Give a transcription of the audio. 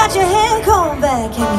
got your hair combed back.